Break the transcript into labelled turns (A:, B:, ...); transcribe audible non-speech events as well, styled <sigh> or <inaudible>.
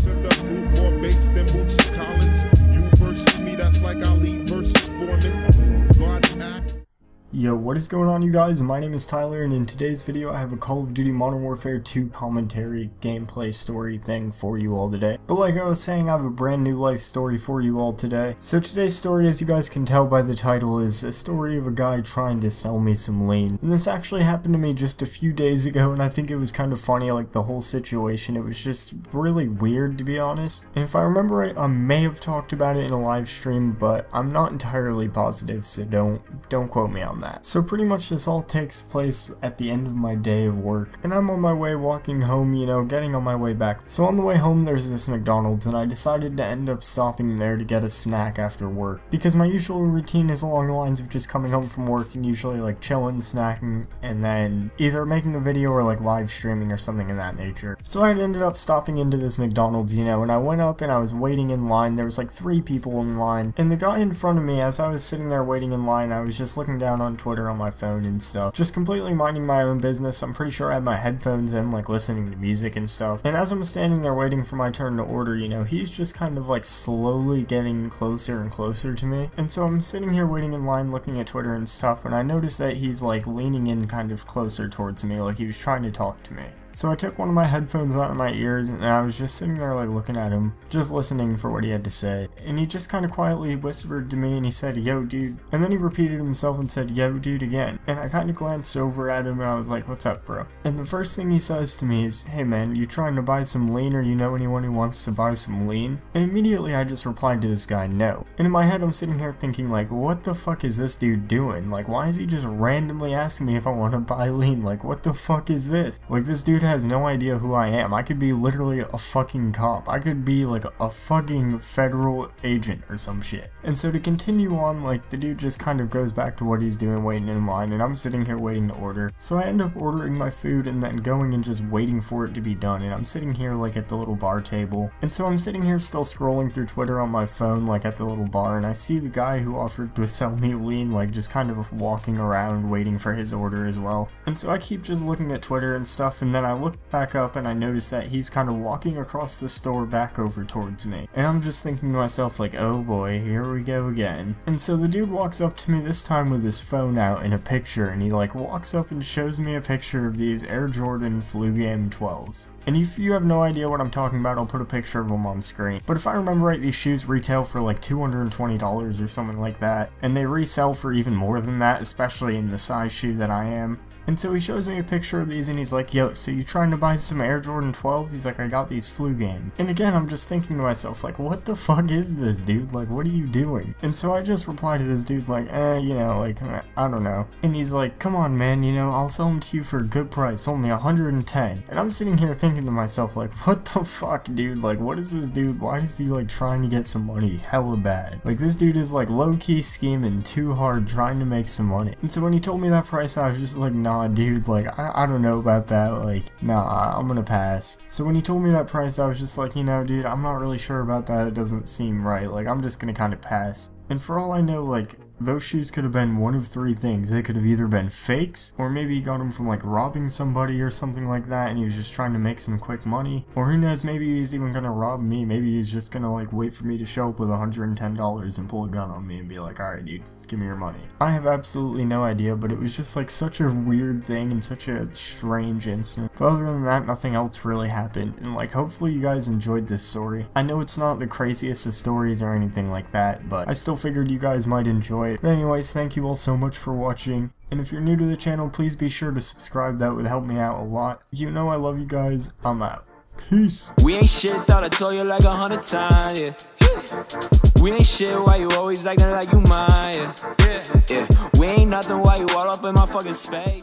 A: to the more bass than Bootsy Collins. You versus me, that's like Ali
B: Yo, what is going on you guys? My name is Tyler and in today's video I have a Call of Duty Modern Warfare 2 commentary gameplay story thing for you all today. But like I was saying, I have a brand new life story for you all today. So today's story, as you guys can tell by the title, is a story of a guy trying to sell me some lean. And this actually happened to me just a few days ago and I think it was kind of funny, like the whole situation. It was just really weird to be honest. And if I remember right, I may have talked about it in a live stream, but I'm not entirely positive, so don't, don't quote me on that. So pretty much this all takes place at the end of my day of work, and I'm on my way walking home, you know, getting on my way back. So on the way home there's this McDonald's, and I decided to end up stopping there to get a snack after work, because my usual routine is along the lines of just coming home from work and usually like chilling, snacking, and then either making a video or like live streaming or something in that nature. So I ended up stopping into this McDonald's, you know, and I went up and I was waiting in line, there was like three people in line, and the guy in front of me, as I was sitting there waiting in line, I was just looking down on Twitter on my phone and stuff. Just completely minding my own business. I'm pretty sure I had my headphones in, like listening to music and stuff. And as I'm standing there waiting for my turn to order, you know, he's just kind of like slowly getting closer and closer to me. And so I'm sitting here waiting in line looking at Twitter and stuff, and I notice that he's like leaning in kind of closer towards me, like he was trying to talk to me. So I took one of my headphones out of my ears and I was just sitting there like looking at him, just listening for what he had to say. And he just kind of quietly whispered to me and he said, yo dude. And then he repeated himself and said, yo dude again. And I kind of glanced over at him and I was like, what's up bro? And the first thing he says to me is, hey man, you trying to buy some lean or you know anyone who wants to buy some lean? And immediately I just replied to this guy, no. And in my head I'm sitting here thinking like, what the fuck is this dude doing? Like why is he just randomly asking me if I want to buy lean? Like what the fuck is this? Like this dude has no idea who I am. I could be literally a fucking cop. I could be like a fucking federal agent or some shit. And so to continue on, like the dude just kind of goes back to what he's doing waiting in line and I'm sitting here waiting to order. So I end up ordering my food and then going and just waiting for it to be done and I'm sitting here like at the little bar table. And so I'm sitting here still scrolling through Twitter on my phone like at the little bar and I see the guy who offered to sell me lean like just kind of walking around waiting for his order as well. And so I keep just looking at Twitter and stuff and then I look back up and I notice that he's kind of walking across the store back over towards me. And I'm just thinking to myself like, oh boy, here we go again. And so the dude walks up to me this time with his phone out in a picture and he like walks up and shows me a picture of these Air Jordan Flu Game 12s. And if you have no idea what I'm talking about, I'll put a picture of them on screen. But if I remember right, these shoes retail for like $220 or something like that. And they resell for even more than that, especially in the size shoe that I am. And so he shows me a picture of these and he's like, yo, so you trying to buy some Air Jordan 12s? He's like, I got these flu game. And again, I'm just thinking to myself, like, what the fuck is this, dude? Like, what are you doing? And so I just reply to this dude, like, eh, you know, like, I don't know. And he's like, come on, man, you know, I'll sell them to you for a good price, only 110. And I'm sitting here thinking to myself, like, <laughs> what the fuck, dude? Like, what is this dude? Why is he, like, trying to get some money hella bad? Like, this dude is, like, low-key scheming too hard trying to make some money. And so when he told me that price, I was just like, nah, dude, like, I, I don't know about that, like, nah, I'm gonna pass. So when he told me that price, I was just like, you know, dude, I'm not really sure about that, it doesn't seem right, like, I'm just gonna kind of pass. And for all I know, like, those shoes could have been one of three things. They could have either been fakes, or maybe he got them from like robbing somebody or something like that and he was just trying to make some quick money. Or who knows, maybe he's even gonna rob me. Maybe he's just gonna like wait for me to show up with $110 and pull a gun on me and be like, alright dude, give me your money. I have absolutely no idea, but it was just like such a weird thing and such a strange incident. But other than that, nothing else really happened. And like, hopefully you guys enjoyed this story. I know it's not the craziest of stories or anything like that, but I still figured you guys might enjoy it. But anyways, thank you all so much for watching. And if you're new to the channel, please be sure to subscribe. That would help me out a lot. You know I love you guys. I'm out. Peace.
C: We ain't shit, thought I told you like a hundred times, yeah. We ain't shit, why you always acting like you mine, yeah. yeah. We ain't nothing, why you all up in my fucking space.